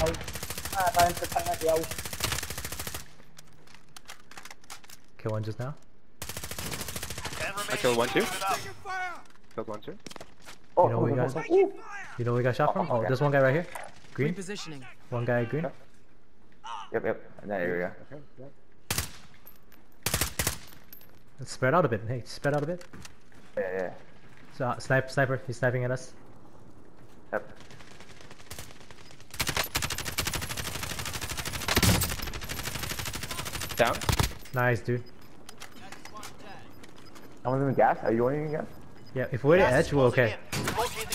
Ay, ah, tayong tatanga diyaw. Kill one just now. I killed one too. Killed one too. Oh, You know where you guys? oh, You know where we got shot from? Oh, okay. there's one guy right here. Green. Repositioning. One guy green. Yep, yep, in that area. Okay. Let's spread out a bit. Hey, spread out a bit. Yeah, yeah. So, uh, snipe, sniper. He's sniping at us. Yep. Down. Nice, dude. Someone's in the gas? Are you going in the gas? Yeah, if we're at edge, we're okay.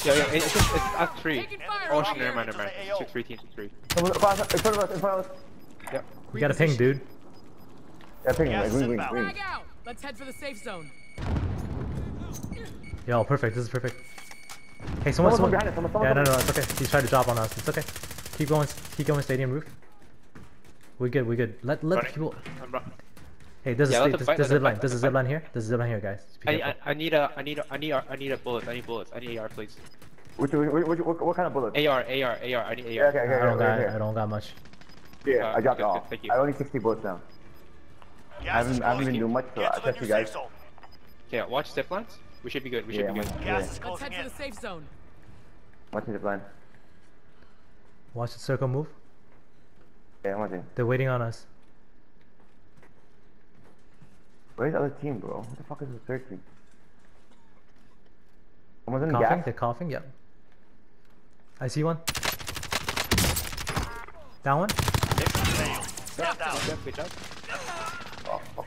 Yeah, yeah. It's just it's us three. Oh shit, never mind, never mind. It's two, three teams, it's three. Someone in front of us, in front of us, in front of us. Yep. We got a ping, dude. Yeah, ping him, like, green, green, green. Out. Let's head for the safe zone. Yo, perfect. This is perfect. Hey, Someone's someone, someone. behind us, someone- someone yeah, no, no, coming. it's okay. He's trying to drop on us. It's okay. Keep going. Keep going. Stadium roof. We're good. We're good. Let let the Running. people. I'm Hey, there's Yeah, a let sta- them there's, fight, there's a let zip them line. There's a let zip them line here. There's a zip line here, guys. I, I. I need a I need a I need a I need a bullet. I need bullets. I need AR, please. Which, which, which, what, what kind of bullet? AR, AR, AR. I need Yeah, AR. okay, okay, I don't okay, got. okay. I don't got much. Yeah, Uh, I dropped good, it good, all. thank you. I only 60 bullets now. I haven't, I haven't been doing much, so I trust you guys. Okay, watch zip lines. We should be good. We should Yeah, be good. on- yeah. Let's head for the safe zone. Watch the plan. Watch the circle move. Yeah, I'm watching. They're waiting on us. Where's the other team, bro? What the fuck is this third team? Someone's in Coughing. gas? They're coughing. Yep. I see one. Down one. Stand down. Good, good job. Oh, fuck.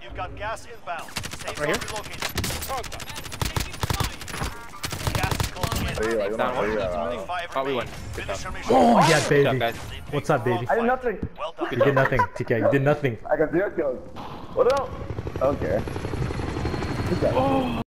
You've got gas inbound. Safe Right zone relocated. Gas is closing in. Oh, yeah, you're Down not- one. oh, yeah. Only five Oh, we won. Good job. Oh yeah, Good job, baby. guys. What's up, baby? I did nothing. Well. You did nothing, TK. You did nothing. I got zero kills. What else? I don't care. Good job.